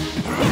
Yeah.